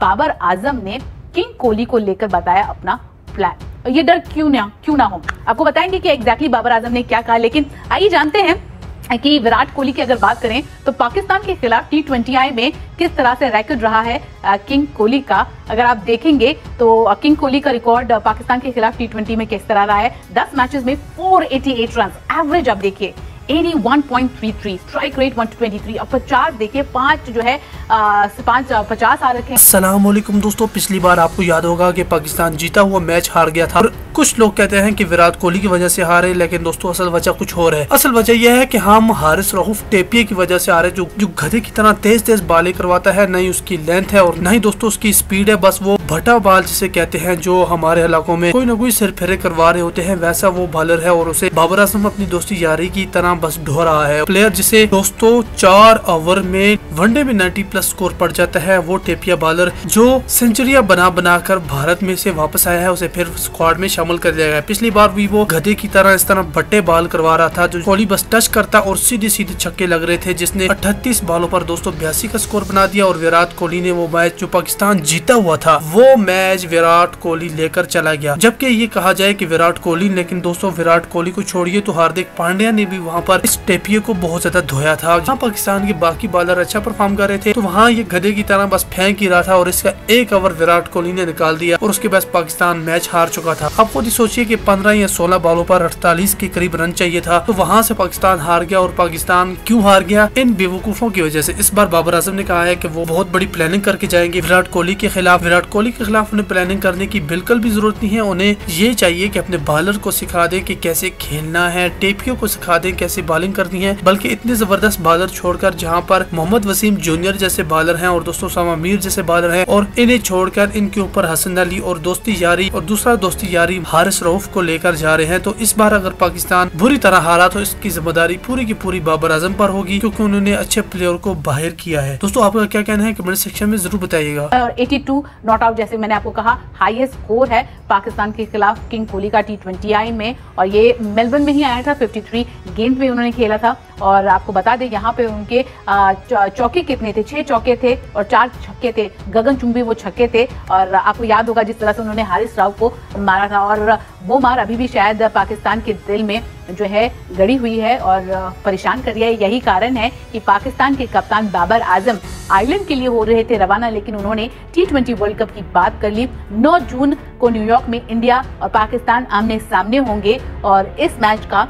बाबर आज़म ने किंग कोहली को लेकर बताया अपना प्लान ये डर क्यों ना क्यों ना हो? आपको बताएँगे कि एग्जैक्टली बाबर आज़म ने क्या कहा, लेकिन आइए जानते हैं कि विराट कोहली की अगर बात करें तो पाकिस्तान के खिलाफ टी ट्वेंटी आई में किस तरह से रिकॉर्ड रहा है किंग कोहली का? अगर आप देखेंगे तो किंग कोहली का रिकॉर्ड पाकिस्तान के खिलाफ टी ट्वेंटी में किस तरह रहा है? 10 मैचेस में 488 रन एवरेज आप देखिए 81.33 स्ट्राइक रेट 123 और 50 देखिए, पाँच जो है पाँच पचास आ रखे सलाम दोस्तों, पिछली बार आपको याद होगा कि पाकिस्तान जीता हुआ मैच हार गया था और कुछ लोग कहते हैं कि विराट कोहली की वजह से हारे, लेकिन दोस्तों असल वजह कुछ और है। असल वजह यह है कि हम हारिस रऊफ टेपिए की वजह से हारे, जो जो गधे की तरह तेज तेज बाले करवाता है नहीं उसकी लेंथ है और नहीं दोस्तों उसकी स्पीड है, बस वो भटा बाल जिसे कहते हैं, जो हमारे इलाकों में कोई ना कोई सिर फेरे करवा रहे होते हैं, वैसा वो बॉलर है और उसे बाबर आज़म अपनी दोस्ती यारी की तरह बस ढो रहा है। प्लेयर जिसे दोस्तों चार ओवर में वनडे में नाइन्टी प्लस स्कोर पड़ जाता है, वो टेपिया बॉलर जो सेंचुरिया बना बनाकर भारत में से वापस आया है, उसे फिर स्क्वाड में शामिल कर दिया गया पिछली बार भी वो गधे की तरह इस तरह बट्टे बाल करवा रहा था, जो कोहली बस टच करता और सीधे सीधे छक्के लग रहे थे, जिसने अठतीस बालों पर दोस्तों बयासी का स्कोर बना दिया और विराट कोहली ने वो मैच जो पाकिस्तान जीता हुआ था, वो मैच विराट कोहली लेकर चला गया। जबकि ये कहा जाए की विराट कोहली, लेकिन दोस्तों विराट कोहली को छोड़िए तो हार्दिक पांड्या ने भी वहाँ पर इस टेपिए को बहुत ज़्यादा धोया था। जहाँ पाकिस्तान के बाकी बॉलर अच्छा परफॉर्म कर रहे थे तो वहाँ ये गधे की तरह बस फेंक ही रहा था और इसका एक ओवर विराट कोहली ने निकाल दिया और उसके बाद पाकिस्तान मैच हार चुका था। अब खुद ही सोचिए कि 15 या 16 बॉलों पर 48 के करीब रन चाहिए था तो वहाँ से पाकिस्तान हार गया और पाकिस्तान क्यों हार गया? इन बेवकूफों की वजह से। इस बार बाबर आज़म ने कहा है कि वो बहुत बड़ी प्लानिंग करके जाएँगे। विराट कोहली के खिलाफ, विराट कोहली के खिलाफ उन्हें प्लानिंग करने की बिल्कुल भी ज़रूरत नहीं है। उन्हें ये चाहिए की अपने बॉलर को सिखा दे की कैसे खेलना है, टेपियों को सिखा दे कैसे बॉलिंग करनी है, बल्कि इतने ज़बरदस्त बॉलर छोड़कर जहाँ पर मोहम्मद वसीम जूनियर जैसे बॉलर हैं और दोस्तों सामा मीर जैसे बॉलर हैं और इन्हें छोड़कर इनके ऊपर हसन अली और दोस्ती यारी और दूसरा दोस्ती यारी हारिस रऊफ को लेकर जा रहे हैं। तो इस बार अगर पाकिस्तान बुरी तरह हारा तो इसकी ज़िम्मेदारी पूरी की पूरी बाबर आज़म पर होगी क्योंकि उन्होंने अच्छे प्लेयर को बाहर किया है। दोस्तों, आपका क्या कहना है? कमेंट सेक्शन में ज़रूर बताइएगा। और 82 नॉट आउट जैसे मैंने आपको कहा हाईएस्ट स्कोर है पाकिस्तान के खिलाफ किंग कोहली का टी ट्वेंटी आई में। और ये मेलबर्न में ही आया था 53 गेंद में उन्होंने खेला था। और आपको बता दें, यहाँ पे उनके चौके कितने थे? छह चौके थे और चार छक्के थे। गगन चुंबी वो छक्के थे और आपको याद होगा जिस तरह से उन्होंने हारिस राव को मारा था और वो मार अभी भी शायद पाकिस्तान के दिल में जो है गड़ी हुई है और परेशान कर रही है। यही कारण है कि पाकिस्तान के कप्तान बाबर आज़म आयरलैंड के लिए हो रहे थे रवाना, लेकिन उन्होंने टी ट्वेंटी वर्ल्ड कप की बात कर ली। 9 जून को न्यूयॉर्क में इंडिया और पाकिस्तान आमने सामने होंगे और इस मैच का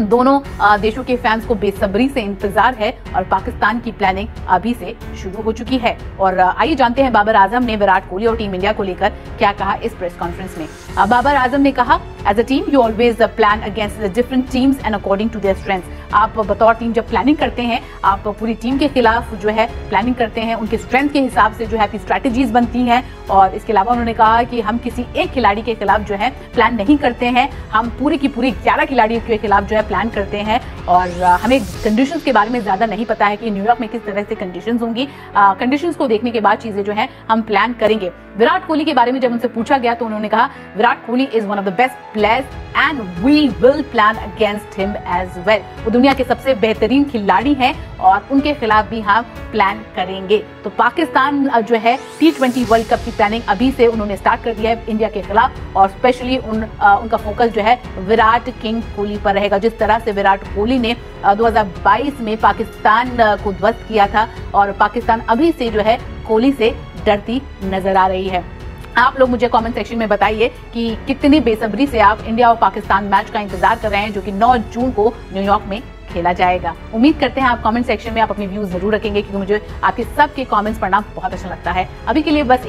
दोनों देशों के फैंस को बेसब्री से इंतज़ार है और पाकिस्तान की प्लानिंग अभी से शुरू हो चुकी है। और आइए जानते हैं बाबर आज़म ने विराट कोहली और टीम इंडिया को लेकर क्या कहा इस प्रेस कॉन्फ्रेंस में। बाबर आज़म ने कहा as a team you always plan against the different teams and according to their strength आप बतौर टीम जब प्लानिंग करते हैं, आप पूरी टीम के खिलाफ जो है प्लानिंग करते हैं, उनके स्ट्रेंथ के हिसाब से जो है आपकी स्ट्रेटेजीज बनती हैं, और इसके अलावा उन्होंने कहा कि हम किसी एक खिलाड़ी के खिलाफ जो है प्लान नहीं करते हैं, हम पूरी की पूरी ग्यारह खिलाड़ियों के खिलाफ जो है प्लान करते हैं, और हमें कंडीशन के बारे में ज़्यादा नहीं पता है कि न्यूयॉर्क में किस तरह से कंडीशन होंगी। कंडीशन को देखने के बाद चीज़ें जो है हम प्लान करेंगे। विराट कोहली के बारे में जब उनसे पूछा गया तो उन्होंने कहा, Virat Kohli is one of the best players and we will plan against him as well दुनिया के सबसे बेहतरीन खिलाड़ी हैं और उनके खिलाफ भी हम प्लान करेंगे। तो पाकिस्तान जो है टी ट्वेंटी वर्ल्ड कप की प्लानिंग अभी से उन्होंने स्टार्ट कर दिया है इंडिया के खिलाफ और स्पेशली उन आ, उनका फोकस जो है विराट किंग कोहली पर रहेगा। जिस तरह से विराट कोहली ने 2022 में पाकिस्तान को ध्वस्त किया था और पाकिस्तान अभी से जो है कोहली से डरती नज़र आ रही है। आप लोग मुझे कमेंट सेक्शन में बताइए कि कितनी बेसब्री से आप इंडिया और पाकिस्तान मैच का इंतज़ार कर रहे हैं, जो कि 9 जून को न्यूयॉर्क में खेला जाएगा। उम्मीद करते हैं आप कमेंट सेक्शन में आप अपनी व्यूज़ ज़रूर रखेंगे, क्योंकि मुझे आपके सबके कमेंट्स पढ़ना बहुत अच्छा लगता है। अभी के लिए बस